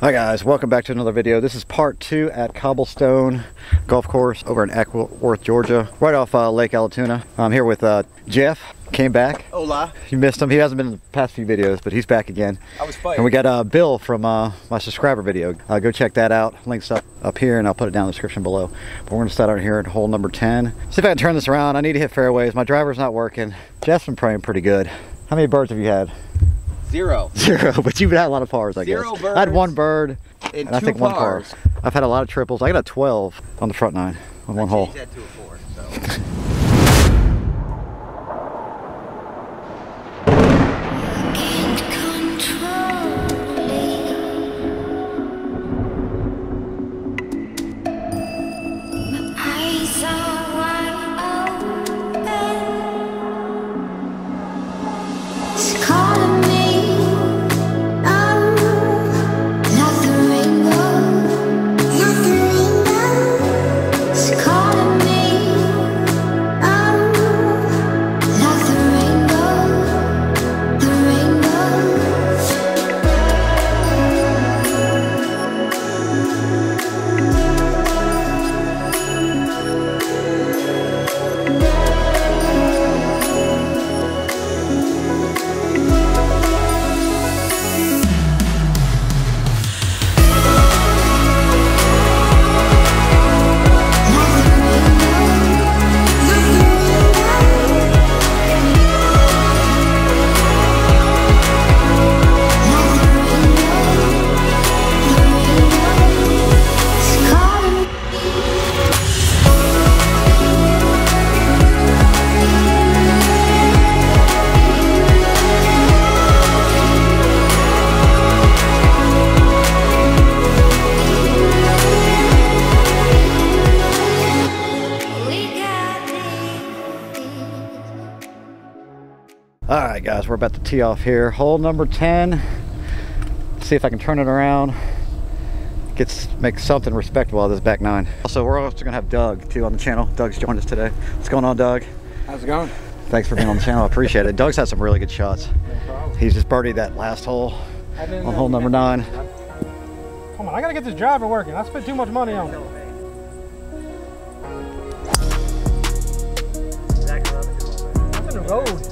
Hi guys, welcome back to another video. This is part two at Cobblestone Golf Course over in Acworth, Georgia, right off uh, Lake Allatoona. I'm here with uh, Jeff, came back. Hola. You missed him. He hasn't been in the past few videos, but he's back again. I was fired. And we got uh, Bill from uh, my subscriber video. Uh, go check that out. Links up, up here and I'll put it down in the description below. But we're gonna start out here at hole number 10. See if I can turn this around. I need to hit fairways. My driver's not working. Jeff's been praying pretty good. How many birds have you had? Zero. Zero, but you've had a lot of pars, I Zero guess. I had one bird and, and I think one par. I've had a lot of triples. I got a 12 on the front nine on one hole. Tee off here. Hole number 10. See if I can turn it around. Get make something respectable out of this back nine. Also, we're also gonna have Doug too on the channel. Doug's joined us today. What's going on, Doug? How's it going? Thanks for being on the channel. I appreciate it. Doug's had some really good shots. No. He's just birdied that last hole on hole number nine. Come on, I gotta get this driver working. I spent too much money on it. That's in the road.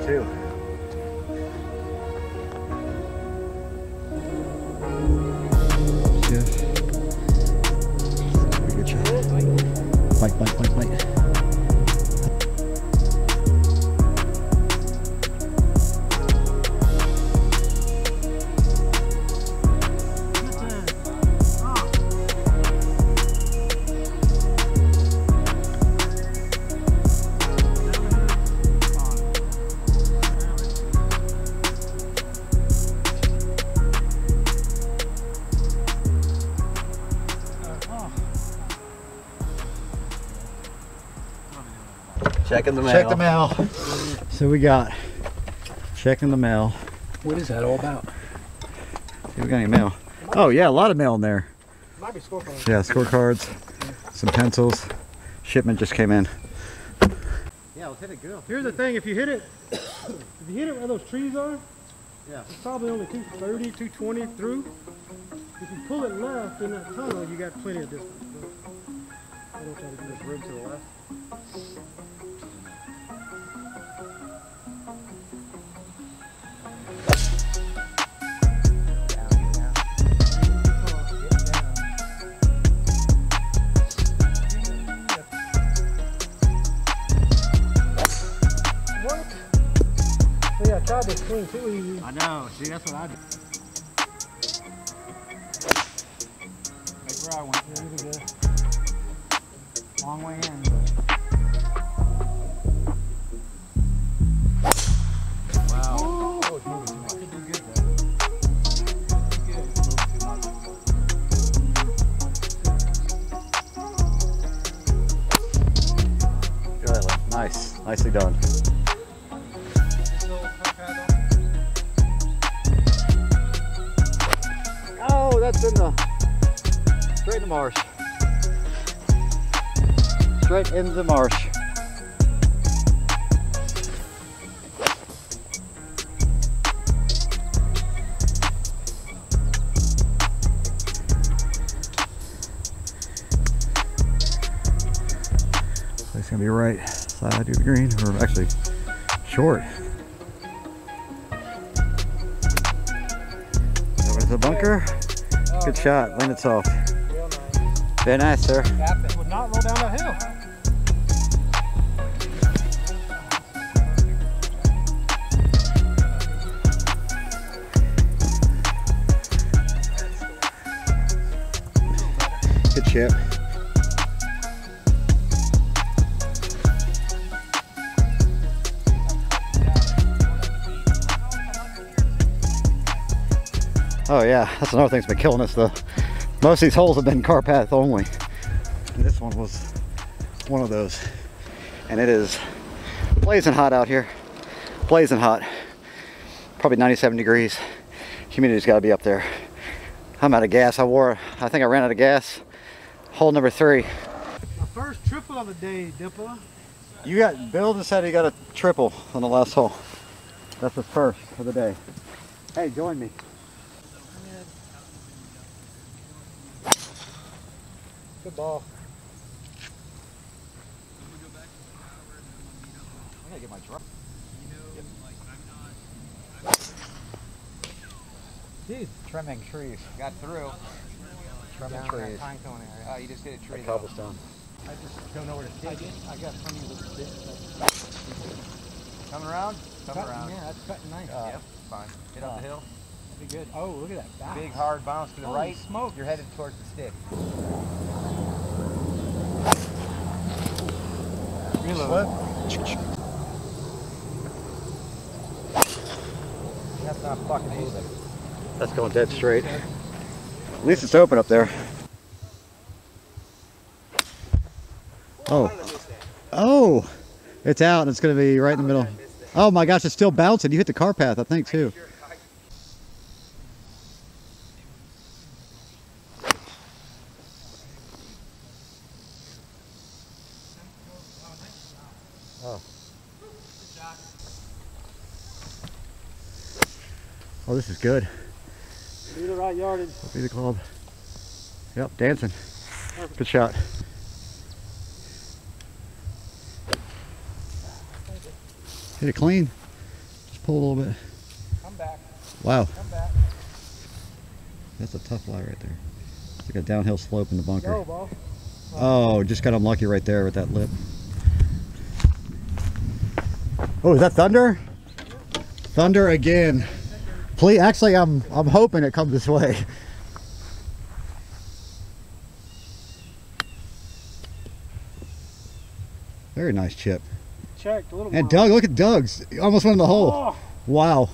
Too. Checking the mail. Check the mail. So we got checking the mail. What is that all about? See, we got any mail? Oh yeah, a lot of mail in there. Might be scorecard. Yeah, scorecards, some pencils. Shipment just came in. Yeah, let's hit it good. Here's the thing, if you hit it, if you hit it where those trees are, Yeah. it's probably only 230, 220 through. If you pull it left in that tunnel, you got plenty of distance. But I don't try to do this room to the left. tried to too easy. I know. See, that's what I do. Where I went. Long way in. In the marsh. So it's gonna be right side of the green, or actually short. Over to the bunker. Good oh, shot. Landed soft. Real nice. Very nice, sir. It. Would not roll down that hill. Chip. Oh yeah, that's another thing that's been killing us. though. most of these holes have been car path only. And this one was one of those. And it is blazing hot out here. Blazing hot. Probably 97 degrees. Humidity's got to be up there. I'm out of gas. I wore, I think I ran out of gas. Hole number three. My first triple of the day, Dipper. You got, Bill just said he got a triple on the last hole. That's his first for the day. Hey, join me. Good ball. I gotta get my drum. Jeez. Trimming trees. Got through. Trimming Down that trees. pine cone area. Oh, you just hit a tree. And though. cobblestone. I just don't know where to I it. I got plenty of this bit. Coming around? Coming Cutting, around. Yeah, that's cutting nice. Uh, yep, fine. Hit up the uh, hill. That'd be good. Oh, look at that bounce. Big hard bounce to the Holy right. smoke. You're headed towards the stick. Reload. That's not fucking moving. That's going dead straight. At least it's open up there. Oh. Oh. It's out and it's going to be right in the middle. Oh my gosh, it's still bouncing. You hit the car path, I think, too. Oh. This is good. Be the right yardage. Be the club. Yep, dancing. Good shot. Hit it clean. Just pull a little bit. Come back. Wow, Come back. that's a tough lie right there. It's like a downhill slope in the bunker. Go, ball. Oh, just got unlucky right there with that lip. Oh, is that thunder? Thunder again. Please, actually, I'm I'm hoping it comes this way. Nice chip. Checked a little bit. And. Doug, look at Doug's. He almost went in the hole. Oh, Wow.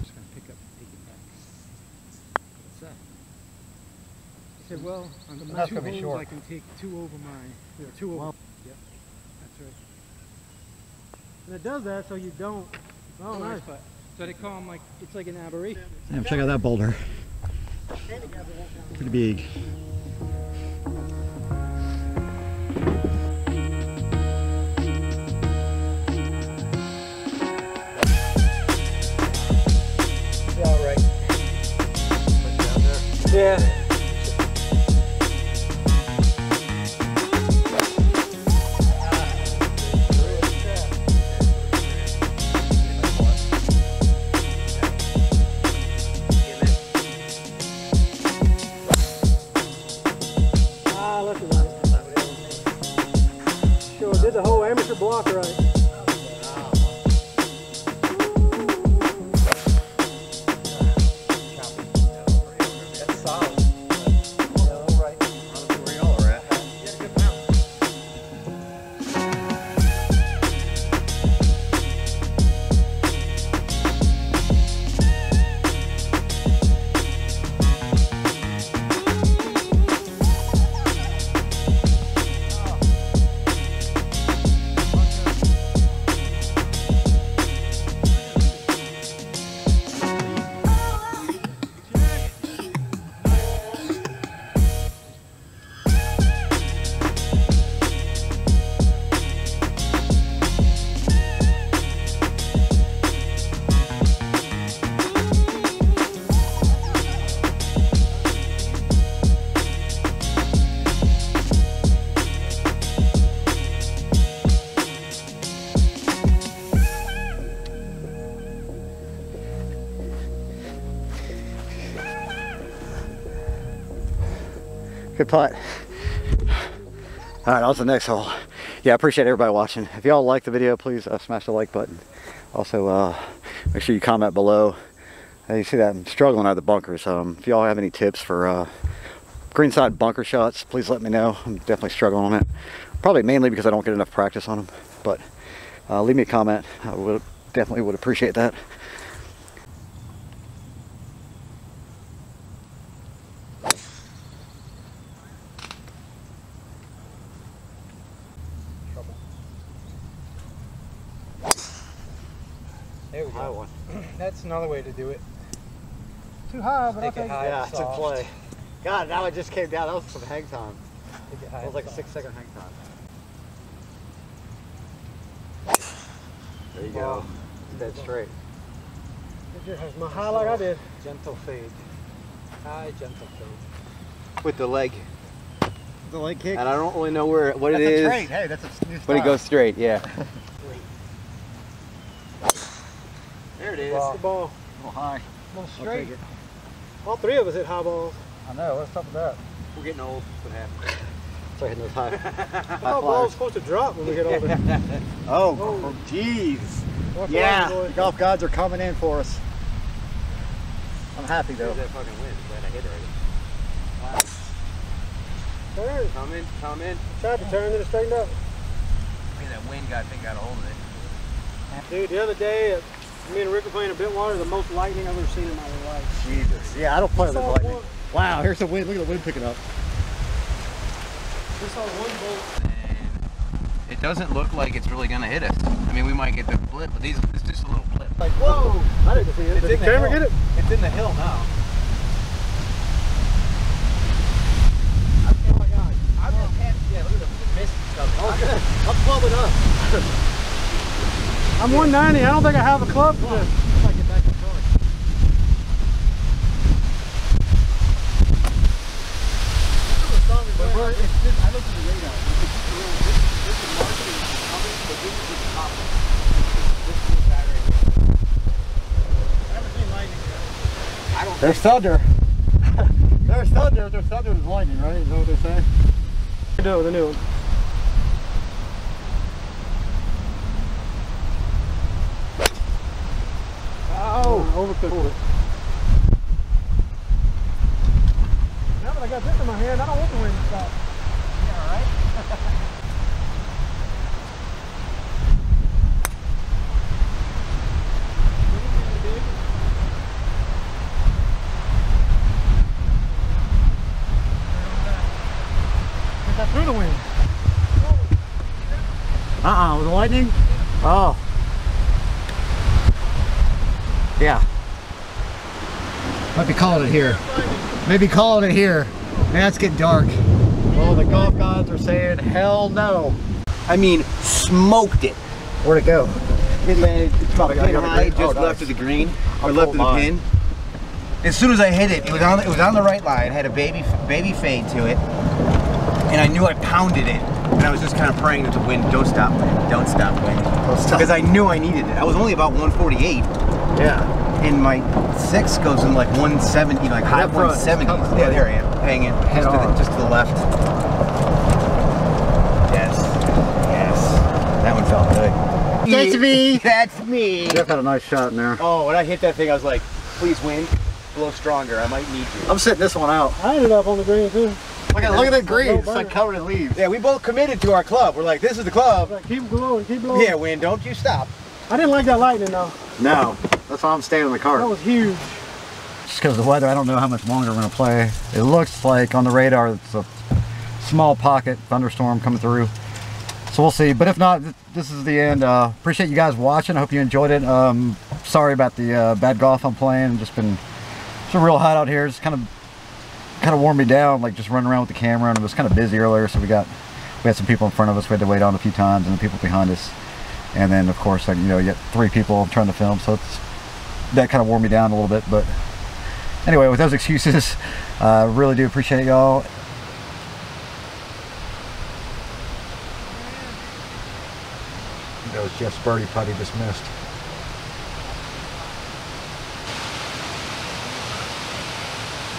Just gonna pick up and take it back. What's that? I said, well, on the That's two gonna be holes, short. I can take two over mine. Yeah, two over. Well- Yep, that's right. And it does that so you don't. Oh, nice. But, So they call them like it's like an aberration. Damn, check out that boulder. Pretty big. Yeah. Good putt. All right, on to the next hole. Yeah, I appreciate everybody watching. If y'all like the video, please uh, smash the like button. Also, uh, make sure you comment below. Uh, you see that I'm struggling out of the bunkers. Um, if y'all have any tips for uh, greenside bunker shots, please let me know. I'm definitely struggling on it. Probably mainly because I don't get enough practice on them. But uh, leave me a comment. I would definitely would appreciate that. There we go. That's another way to do it. Too high, but Stick it okay. high. Yeah, and it's in soft. play. God, now it just came down. That was some hang time. Stick it high That was and like a soft. six second hang time. There you go. Wow. Dead straight. It just has my high like I did. Gentle fade. High, gentle fade. With the leg. The leg kick. And I don't really know where what That's it a is. straight. Hey, that's a new But it goes straight, yeah. there it is. Wow. Good ball. a little high. A little I'll straight. take it. All three of us hit high balls. I know. What's up with that? We're getting old. What happened? Start hitting those high. I high thought balls flyers. supposed to drop when we get older. Oh, oh, Oh. jeez. Watch the Yeah, the golf gods are coming in for us. I'm happy though. There's that fucking wind. Glad I hit it right. Turn. Come in, come in. Tried to turn it, it straightened up. Hey, that wind got, I think, got a hold of it. Dude, the other day, me and Rick were playing a bit water, the most lightning I've ever seen in my life. Jesus. Yeah, I don't play with lightning. one- Wow, here's the wind. Look at the wind picking up. We saw one bolt. And it doesn't look like it's really gonna hit us. I mean, we might get the blip, but these it's just a little blip. Like, whoa! I didn't see it. It's Did in the the camera hill. get it? It's in the hill now. Oh my god. I'm just half, yeah, look at the mist and stuff. Oh, good. I'm clubbing up. I'm 190. I don't think I have a club for this. If I get back in front. But we're- it's just- I looked at the radar. It's just a little- this- this is marking coming, but this is just popping. This is the battery. I haven't seen lightning yet. I don't There's thunder. there's thunder. There's thunder. There's lightning, right? Is that what they're saying? The new one, the new one. Oh! Overcooked it. Now that I got this in my hand, I don't want the wind to stop. Hit that through the wind. Uh-uh, with the lightning? Oh. Yeah. Might be calling it here. Maybe calling it here. Man, it's getting dark. Oh, the golf gods are saying hell no. I mean, smoked it. Where'd it go? It landed Probably got pin you on the high, just Oh, left nice. of the green, or I'll left of the mine. pin. As soon as I hit it, it was on it was on the right line, It had a baby baby fade to it, and I knew I pounded it. And I was just kind of praying that the wind don't stop wind, don't stop wind, Don't stop. because I knew I needed it. I was only about 148, Yeah. And my six goes in like 170, like high That front, 170s. Yeah, buddy. there I am, hanging Head just to, the, just to the left. Yes, yes, that one felt good. That's me. That's me. Jeff had a nice shot in there. Oh, when I hit that thing, I was like, please wind, blow stronger. I might need you. I'm sitting this one out. I ended up on the green too. Look at, look at that green. It's like covered in leaves. Yeah, we both committed to our club. We're like, this is the club. Like, keep blowing, keep blowing. Yeah, wind, don't you stop. I didn't like that lightning though. No. That's why I'm staying in the car. That was huge. Just because of the weather, I don't know how much longer we're going to play. It looks like on the radar it's a small pocket thunderstorm coming through. So we'll see. But if not, th- this is the end. Uh, appreciate you guys watching. I hope you enjoyed it. Um, sorry about the uh, bad golf I'm playing. Just been it's real hot out here. It's kind of kind of warmed me down, like just running around with the camera. And it was kind of busy earlier, so we got we had some people in front of us. We had to wait on a few times, and the people behind us. And then of course, like, you know, you get three people trying to film, so it's that kind of wore me down a little bit. But anyway, with those excuses, I uh, really do appreciate y'all. That was Jeff's birdie putty just missed.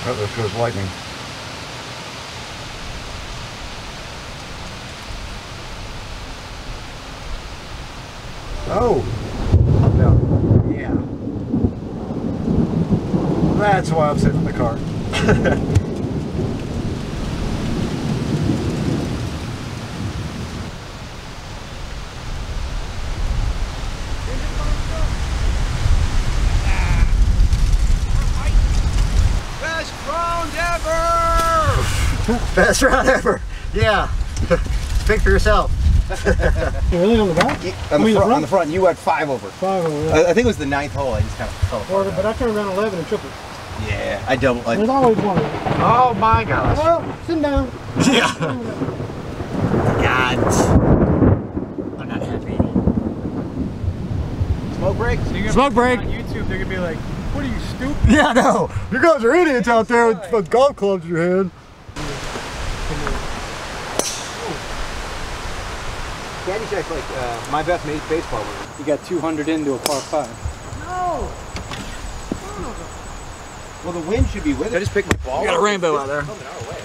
Oh, there goes lightning. Oh! That's why I'm sitting in the car. Best round ever! Best round ever. Yeah. Speak for yourself. You really on the back? On the, mean, front, on the front, you had five over. Five over I. I think it was the ninth hole. I just kind of fell Or, apart. but I turned around 11 and triple. Yeah, I double. I, There's always one. Oh my gosh. Well, sit down. Yeah. God. I'm not happy. smoke break. Smoke break. On YouTube, they're gonna be like, "What are you stupid?" Yeah, no. You guys are idiots out there with, with golf clubs in your hand. Caddyshack's like uh, my best mate baseball move. You got 200 into a par five. Well, the wind should be with it. I just picked my ball. You got a rainbow out there. Coming our way.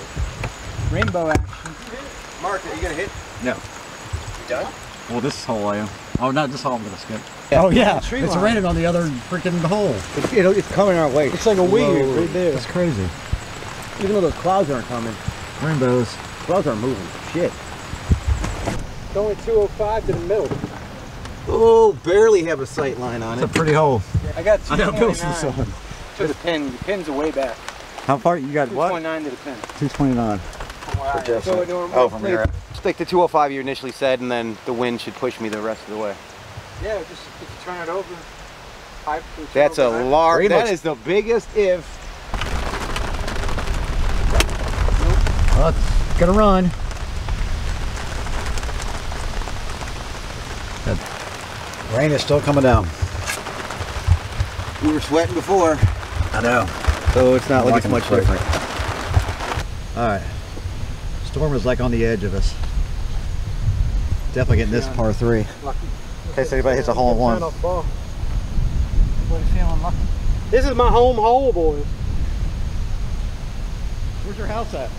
Rainbow action. Mark, are you gonna hit? No. You done? Well, this hole I am. Oh, not this hole I'm going to skip. Yeah. Oh, yeah. Tree It's line. raining on the other freaking hole. It's, it'll, it's coming our way. It's like a weird right there. That's crazy. Even though those clouds aren't coming, Rainbows. clouds aren't moving. Shit. It's only 205 to the middle. Oh, barely have a sight line on it. It's a pretty hole. I got I know Bill's 229 son. To the pin. The pin's are way back. How far? You got what? 229 to the pin. 229. So it normally Oh, from here. Stick to 205 you initially said, and then the wind should push me the rest of the way. Yeah, just, just turn it over. Pipe to the That's a shoulder. large. Green That looks- is the biggest if. Well, it's going to run. That rain is still coming down. We were sweating before, I know. so it's not like it's much quick. different. All right. Storm is like on the edge of us. Definitely getting this par three. Lucky. In case anybody hits a hole in one. Turn off the ball. Everybody feeling lucky. This is my home hole, boys. Where's your house at?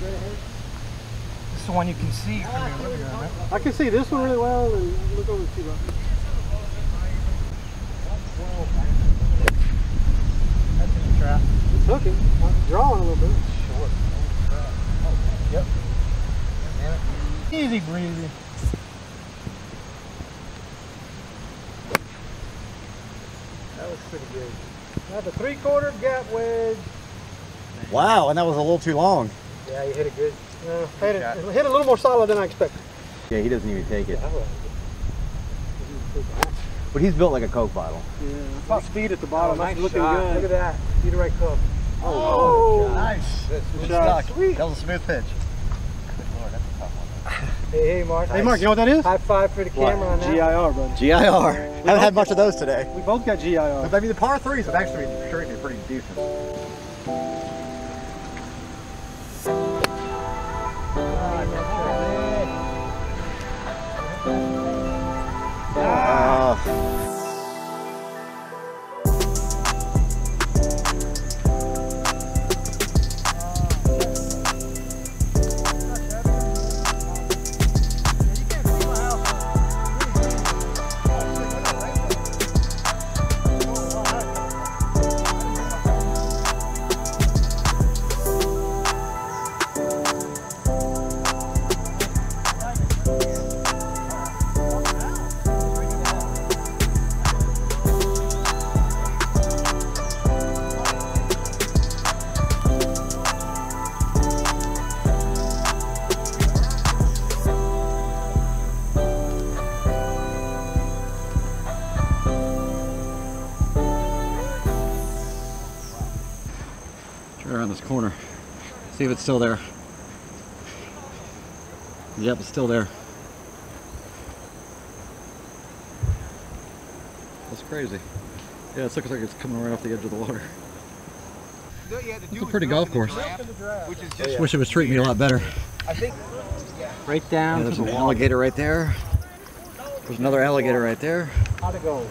This is the one you can see from your living room. I can see this one really well, and look over the two. That's in the trap. It's hooking. I'm drawing a little bit. Short. Yep. Easy breezy. That was pretty good. That's a three-quarter gap wedge. Wow, and that was a little too long. Yeah, you hit it good. Uh, hit, it, it hit a little more solid than I expected. Yeah, he doesn't even take it. But he's built like a Coke bottle. Yeah. About speed at the bottom. Oh, That's nice looking shot. good. Look at that. See the right club. Oh, Nice. Good Good shot. stuck. Sweet. That was a smooth pitch. Hey, hey, Mark. Hey, Mark, you know what that is? High five for the camera on that. GIR, brother. GIR. Haven't had much of those today. We both got GIR. But, I mean, the par threes have actually been treating me pretty decent. If it's still there. Yep, it's still there. That's crazy. Yeah, it looks like it's coming right off the edge of the water. It's a pretty golf course. Just, Wish it was treating me a lot better. I think, Right Yeah, down there's an alligator right there. There's another alligator right there. How'd go?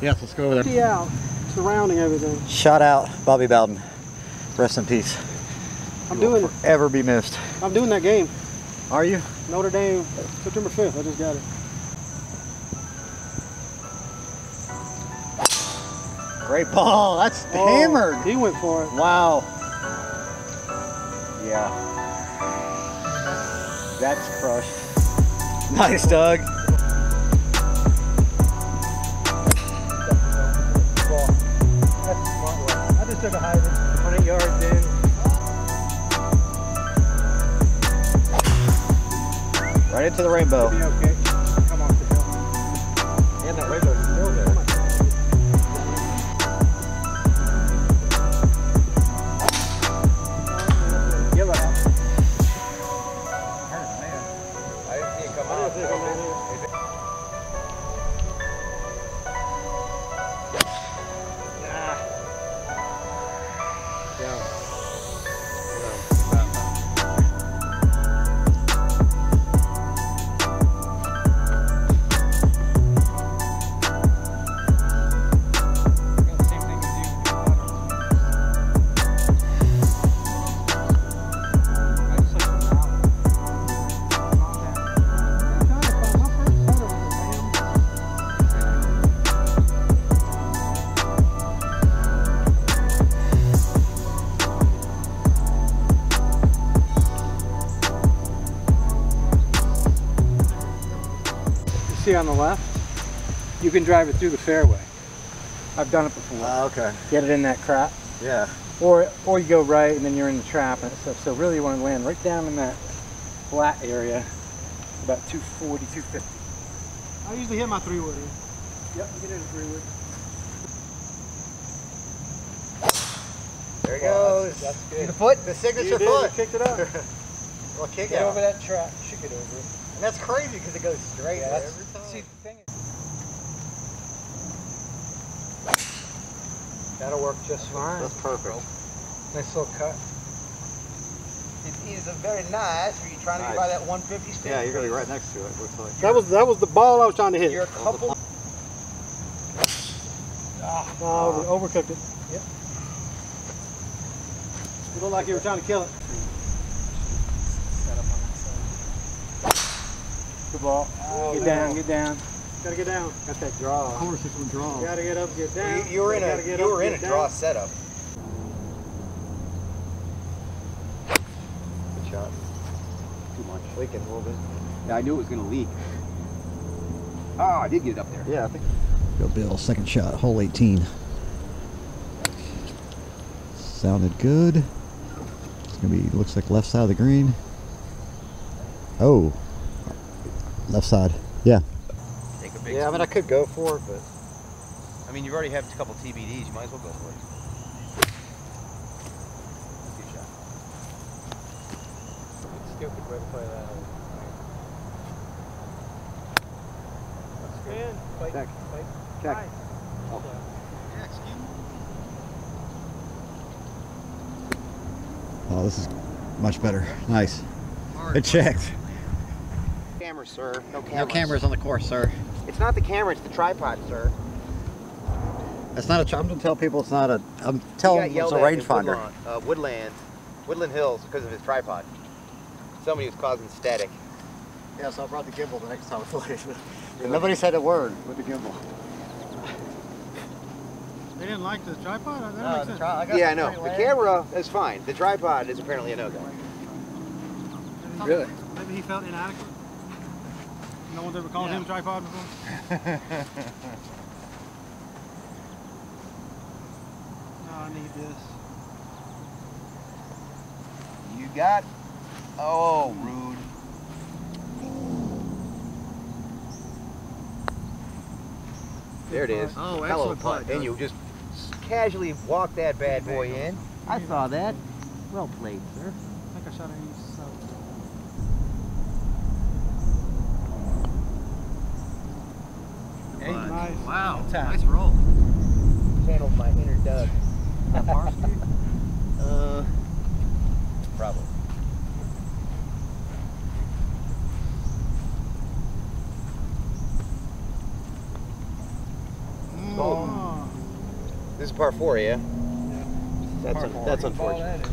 Yes, let's go over there. See out. Surrounding everything. Shout out Bobby Bowden. Rest in peace. I'm you doing will forever be missed. I'm doing that game. Are you? Notre Dame, September 5th. I just got it. Great ball. That's oh, hammered. He went for it. Wow. Yeah. That's crushed. Nice, Doug. I just took a high Right into the rainbow. See on the left, you can drive it through the fairway. I've done it before. Oh, okay. Get it in that crap. Yeah. Or, or you go right and then you're in the trap and stuff. So really you want to land right down in that flat area, about 240, 250. I usually hit my three wood in. Yep, you get in a three wood. There he goes. That's good. The foot, the signature You did, foot. kicked it up. Well, kick Get out. over that trap. Should get over it. And that's crazy because it goes straight Yeah, there that's- every time. See, the thing is, that'll work just fine. That's perfect. Nice little cut. It is a very nice. Are you trying to Nice. get by that 150 stick? Yeah, you're gonna be right next to it. Looks like. That was that was the ball I was trying to hit. You're a couple. No, we overcooked it. Yep. You look like you were trying to kill it. Good ball. Oh, get down, get down. Gotta get down. Got that draw. Of course, it's gonna draw. Gotta get up, get down. You, you were in Gotta a get you up, were in a get draw down. setup. Good shot. Too much. Leaking a little bit. Yeah, I knew it was gonna leak. Oh, I did get it up there. Yeah, I think. Go Bill, second shot, hole 18. Sounded good. It's gonna be, looks like left side of the green. Oh, left side. Yeah. Take a big. Yeah, I mean, I could go for it, but. I mean, you already have a couple TBDs. You might as well go for it. Stupid way to play that. Man, fight, Check. fight. Check. Nice. Oh. Yeah, excuse me. Oh, this is much better. Nice. It checked. Camera, sir. No cameras. No cameras on the course, sir. It's not the camera. It's the tripod, sir. It's not a. tr- I'm gonna tell people it's not a. I'm telling got them it's a rangefinder. Woodlawn, uh, Woodland, Woodland Hills, because of his tripod. Somebody was causing static. Yeah, so I brought the gimbal the next time we played. Nobody said a word with the gimbal. They didn't like the tripod? That No, makes the sense. tri- I got Yeah, I know. The land. camera is fine. The tripod is apparently a no-go. Really? Maybe he felt inadequate. No one's ever called him a tripod before? no, I need this. You got. Oh, rude. There it is. Oh, Hello, excellent putt, And you just casually walk that bad boy in. I saw that. Well played, sir. I think I shot an east south. Hey, Nice. Wow, Tap. nice roll. channeled my inner Doug. That bar? Uh, probably. Oh. This is par four, yeah. That's Par un- four. that's unfortunate.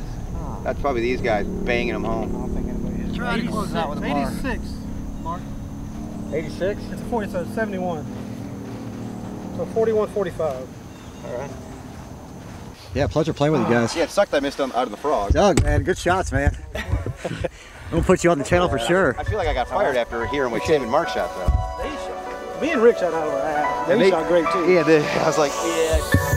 That's probably these guys banging them I home. don't think anybody is. Try to close out with a bar. 86, Mark. 86. It's a 40, so it's 71. So 41, 45. All right. Yeah, pleasure playing with you guys. Yeah, it sucked I missed them out of the frog. Doug, man, good shots, man. I'm gonna put you on the channel for sure. I feel like I got fired after hearing what Shane and Mark shot though. They shot. Me and Rick shot out of our ass. They, they- shot great too. Yeah, they, I was like, yeah,